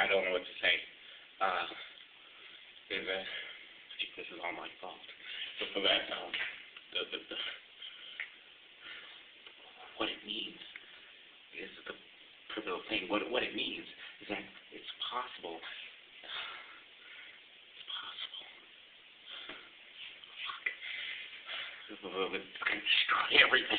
I don't know what to say. Uh, is that, I think this is all my fault. But for that, um, the, the, the, what it means is the pivotal thing. What, what it means is that it's possible. It's possible. Fuck. It's gonna destroy everything.